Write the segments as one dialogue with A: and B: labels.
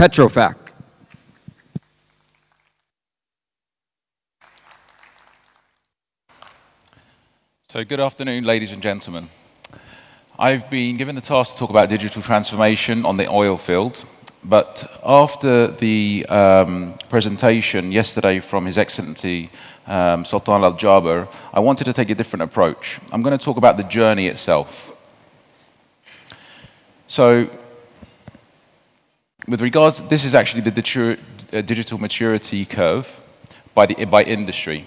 A: Petrofac.
B: So good afternoon, ladies and gentlemen. I've been given the task to talk about digital transformation on the oil field, but after the um, presentation yesterday from His Excellency um, Sultan Al Jaber, I wanted to take a different approach. I'm going to talk about the journey itself. So, with regards, this is actually the uh, digital maturity curve by, the, by industry.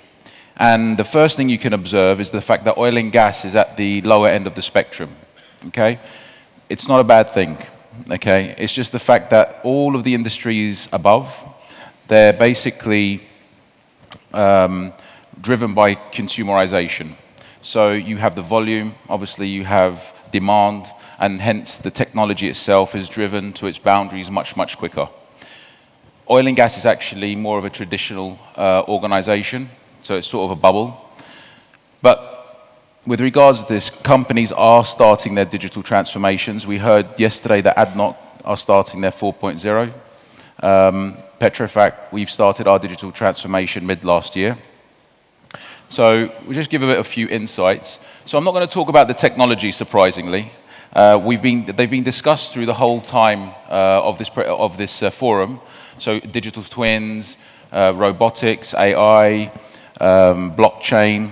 B: And the first thing you can observe is the fact that oil and gas is at the lower end of the spectrum. Okay? It's not a bad thing. Okay? It's just the fact that all of the industries above, they're basically um, driven by consumerization. So you have the volume, obviously you have demand, and hence the technology itself is driven to its boundaries much, much quicker. Oil and gas is actually more of a traditional uh, organization so it's sort of a bubble. But with regards to this, companies are starting their digital transformations. We heard yesterday that ADNOC are starting their 4.0. Um, Petrofac, we've started our digital transformation mid last year. So we'll just give a, bit, a few insights. So I'm not going to talk about the technology, surprisingly. Uh, we've been, they've been discussed through the whole time uh, of this, of this uh, forum. So digital twins, uh, robotics, AI, um, blockchain.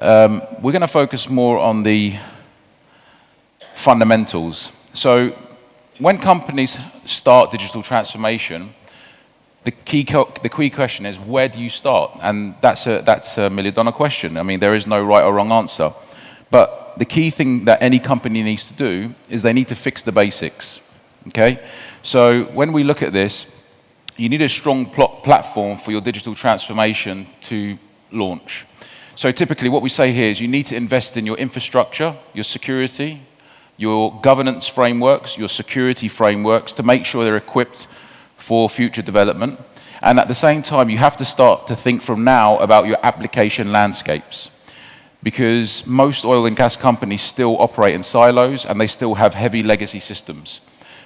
B: Um, we're going to focus more on the fundamentals. So when companies start digital transformation, the key, the key question is where do you start? And that's a, that's a million dollar question. I mean, there is no right or wrong answer. But the key thing that any company needs to do is they need to fix the basics. Okay? So when we look at this, you need a strong platform for your digital transformation to launch. So typically what we say here is you need to invest in your infrastructure, your security, your governance frameworks, your security frameworks to make sure they're equipped for future development. And at the same time, you have to start to think from now about your application landscapes. Because most oil and gas companies still operate in silos and they still have heavy legacy systems.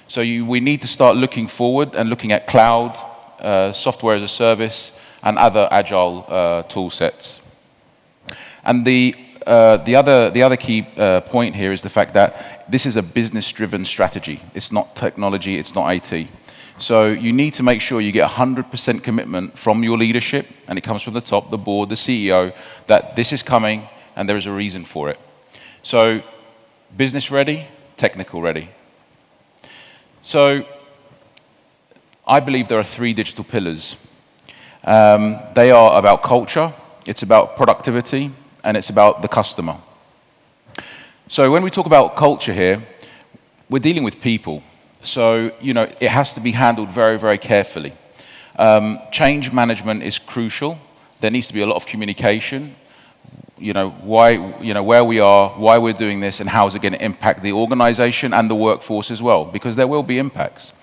B: So you, we need to start looking forward and looking at cloud, uh, software as a service, and other agile uh, tool sets. And the, uh, the, other, the other key uh, point here is the fact that this is a business-driven strategy. It's not technology, it's not IT. So you need to make sure you get 100% commitment from your leadership, and it comes from the top, the board, the CEO, that this is coming and there is a reason for it. So business ready, technical ready. So I believe there are three digital pillars. Um, they are about culture, it's about productivity, and it's about the customer. So when we talk about culture here, we're dealing with people. So, you know, it has to be handled very, very carefully. Um, change management is crucial. There needs to be a lot of communication. You know, why, you know, where we are, why we're doing this, and how is it going to impact the organization and the workforce as well, because there will be impacts.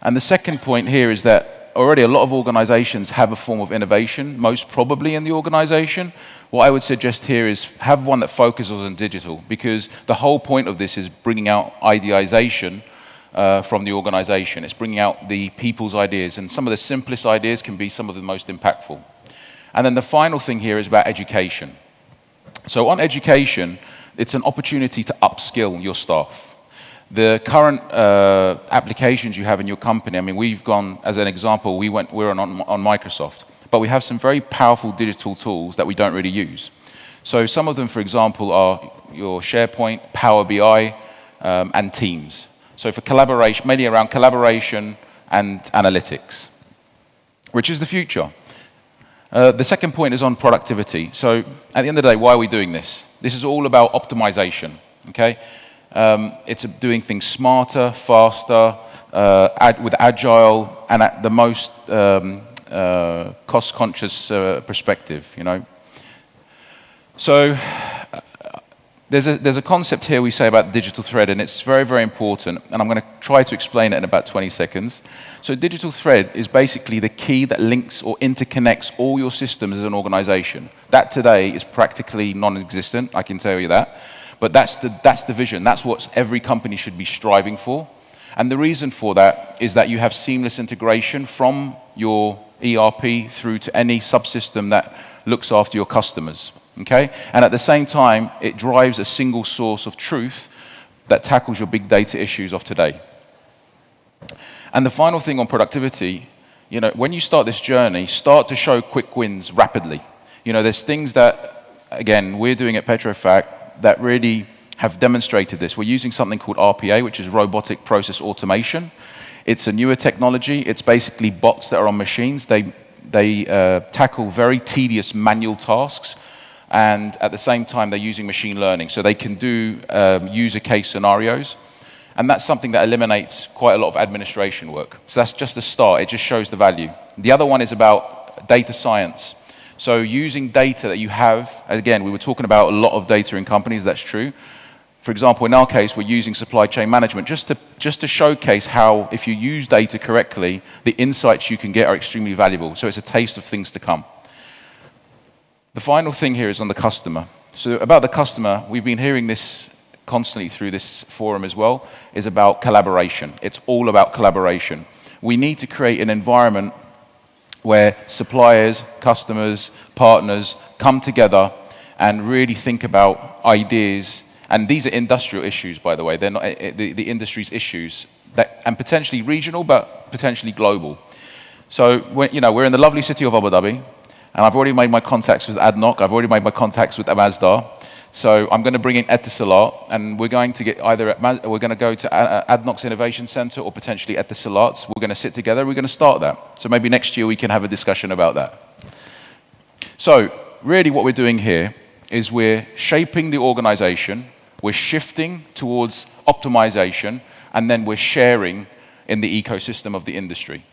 B: And the second point here is that already a lot of organizations have a form of innovation, most probably in the organization. What I would suggest here is have one that focuses on digital, because the whole point of this is bringing out ideation uh, from the organization. It's bringing out the people's ideas, and some of the simplest ideas can be some of the most impactful. And then the final thing here is about education. So on education, it's an opportunity to upskill your staff. The current uh, applications you have in your company, I mean, we've gone, as an example, we went, we're on, on Microsoft, but we have some very powerful digital tools that we don't really use. So some of them, for example, are your SharePoint, Power BI, um, and Teams. So for collaboration, mainly around collaboration and analytics, which is the future. Uh, the second point is on productivity. So at the end of the day, why are we doing this? This is all about optimization, okay? Um, it's doing things smarter, faster, uh, ad with agile, and at the most um, uh, cost-conscious uh, perspective, you know. So there's a, there's a concept here we say about digital thread, and it's very, very important, and I'm going to try to explain it in about 20 seconds. So digital thread is basically the key that links or interconnects all your systems as an organization. That today is practically non-existent, I can tell you that. But that's the, that's the vision. That's what every company should be striving for. And the reason for that is that you have seamless integration from your ERP through to any subsystem that looks after your customers. Okay? And at the same time, it drives a single source of truth that tackles your big data issues of today. And the final thing on productivity, you know, when you start this journey, start to show quick wins rapidly. You know, there's things that, again, we're doing at Petrofac that really have demonstrated this. We're using something called RPA, which is robotic process automation. It's a newer technology. It's basically bots that are on machines. They, they uh, tackle very tedious manual tasks, and at the same time, they're using machine learning. So they can do um, user case scenarios. And that's something that eliminates quite a lot of administration work. So that's just the start. It just shows the value. The other one is about data science. So using data that you have, again, we were talking about a lot of data in companies, that's true. For example, in our case, we're using supply chain management just to, just to showcase how, if you use data correctly, the insights you can get are extremely valuable. So it's a taste of things to come. The final thing here is on the customer. So about the customer, we've been hearing this constantly through this forum as well, is about collaboration. It's all about collaboration. We need to create an environment where suppliers, customers, partners come together and really think about ideas and these are industrial issues, by the way. They're not eh, eh, the, the industry's issues, that, and potentially regional, but potentially global. So, you know, we're in the lovely city of Abu Dhabi, and I've already made my contacts with ADNOC. I've already made my contacts with Masdar. So I'm going to bring in Etisalat, and we're going to get either we're going to go to uh, uh, ADNOC's Innovation Center or potentially Etisalat's. We're going to sit together. We're going to start that. So maybe next year we can have a discussion about that. So really, what we're doing here is we're shaping the organization we're shifting towards optimization, and then we're sharing in the ecosystem of the industry.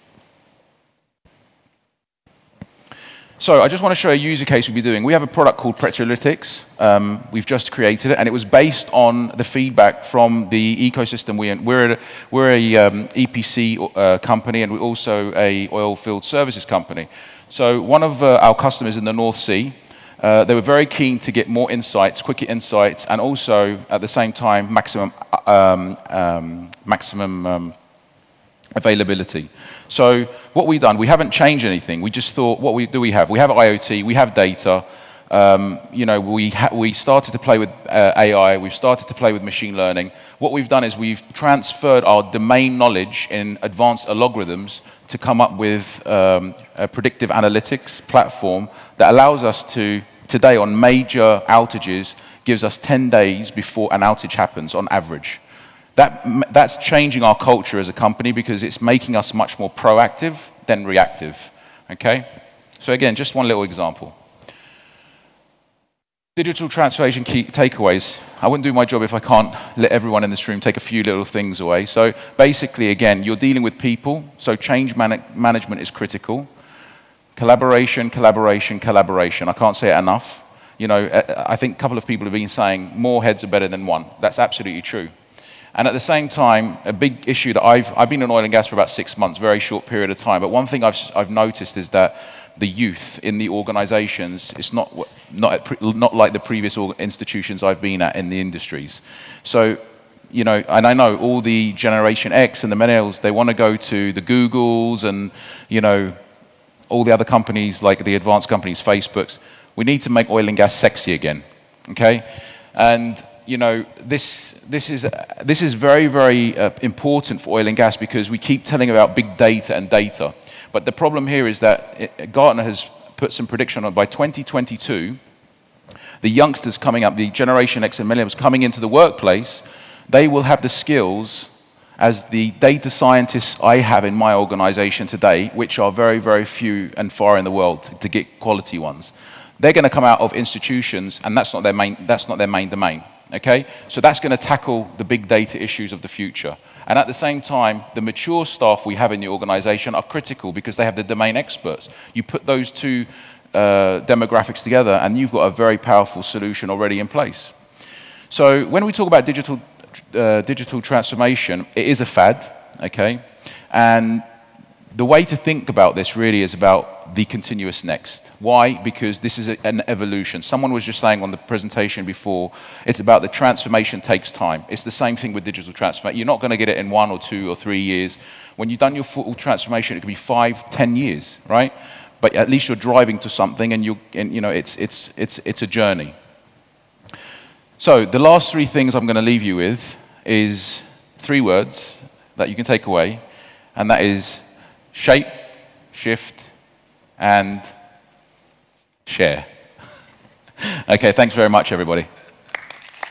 B: So I just want to show a user case we'll be doing. We have a product called Petrolytics. Um, we've just created it, and it was based on the feedback from the ecosystem we're in. We're, a, we're a um, EPC uh, company, and we're also a oil field services company. So one of uh, our customers in the North Sea uh, they were very keen to get more insights, quicker insights, and also at the same time maximum, um, um, maximum um, availability. So what we've done, we haven't changed anything. We just thought, what we, do we have? We have IoT, we have data. Um, you know, we, we started to play with uh, AI, we've started to play with machine learning. What we've done is we've transferred our domain knowledge in advanced algorithms to come up with um, a predictive analytics platform that allows us to today on major outages gives us 10 days before an outage happens on average. That, that's changing our culture as a company because it's making us much more proactive than reactive. Okay? So again, just one little example. Digital transformation key takeaways. I wouldn't do my job if I can't let everyone in this room take a few little things away. So basically, again, you're dealing with people, so change man management is critical. Collaboration, collaboration, collaboration. I can't say it enough. You know, I think a couple of people have been saying more heads are better than one. That's absolutely true. And at the same time, a big issue that I've, I've been in oil and gas for about six months, very short period of time. But one thing I've, I've noticed is that the youth in the organizations is not, not, not like the previous institutions I've been at in the industries. So, you know, and I know all the Generation X and the millennials, they want to go to the Googles and, you know, all the other companies, like the advanced companies, Facebooks, we need to make oil and gas sexy again, okay? And, you know, this, this, is, this is very, very uh, important for oil and gas because we keep telling about big data and data. But the problem here is that it, Gartner has put some prediction on by 2022, the youngsters coming up, the Generation X and millennials coming into the workplace, they will have the skills as the data scientists I have in my organization today, which are very, very few and far in the world to, to get quality ones, they're going to come out of institutions, and that's not their main, that's not their main domain. Okay? So that's going to tackle the big data issues of the future. And at the same time, the mature staff we have in the organization are critical because they have the domain experts. You put those two uh, demographics together, and you've got a very powerful solution already in place. So when we talk about digital uh, digital transformation, it is a fad, okay? And the way to think about this really is about the continuous next. Why? Because this is a, an evolution. Someone was just saying on the presentation before, it's about the transformation takes time. It's the same thing with digital transformation. You're not going to get it in one or two or three years. When you've done your full transformation, it could be five, ten years, right? But at least you're driving to something and, you, and you know, it's, it's, it's, it's a journey. So the last three things I'm going to leave you with is three words that you can take away, and that is shape, shift, and share. okay, thanks very much, everybody.